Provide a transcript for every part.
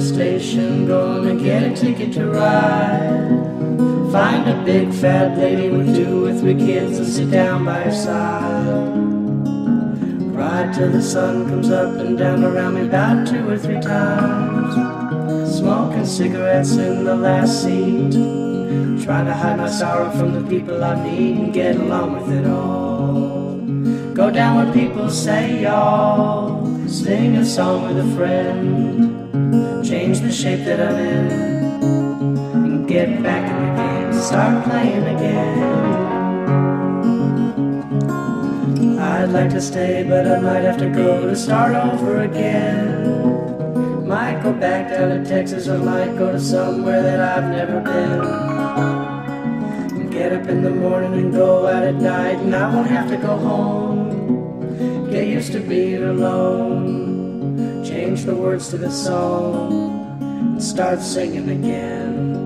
station, gonna get a ticket to ride. Find a big fat lady with two or three kids and sit down by her side. Ride till the sun comes up and down around me about two or three times. Smoking cigarettes in the last seat. Trying to hide my sorrow from the people I meet and get along with it all. Go down where people say y'all. Sing a song with a friend. Change the shape that I'm in. And get back in the game. Start playing again. I'd like to stay, but I might have to go to start over again. Might go back down to Texas or might go to somewhere that I've never been. Get up in the morning and go out at night, and I won't have to go home. Get used to be alone. Change the words to the song and start singing again.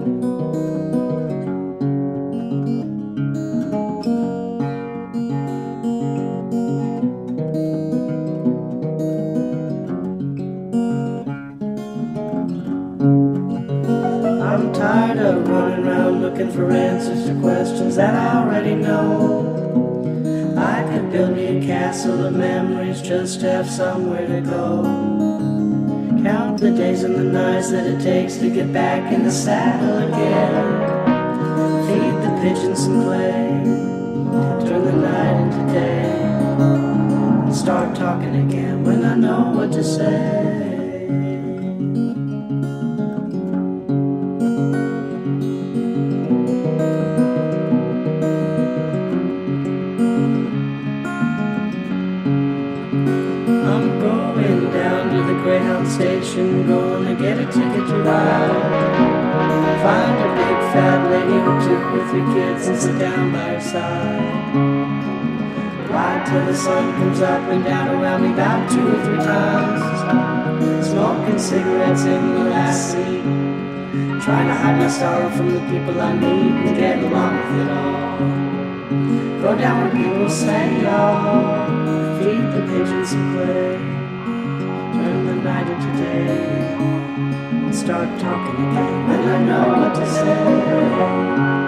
I'm tired of running around looking for answers to questions that I already know. I could build me a castle of memories just to have somewhere to go. Count the days and the nights that it takes to get back in the saddle again. Feed the pigeons some clay, turn the night into day, and start talking again when I know what to say. Station, gonna get a ticket to ride. Find a big fat lady with two or three kids and sit down by her side. Ride till the sun comes up and down around me about two or three times. Smoking cigarettes in the last seat. Trying to hide my sorrow from the people I meet and get along with it all. Go down where people say, oh, feed the pigeons and clay, turn the night into day, and start talking again when I know what to say.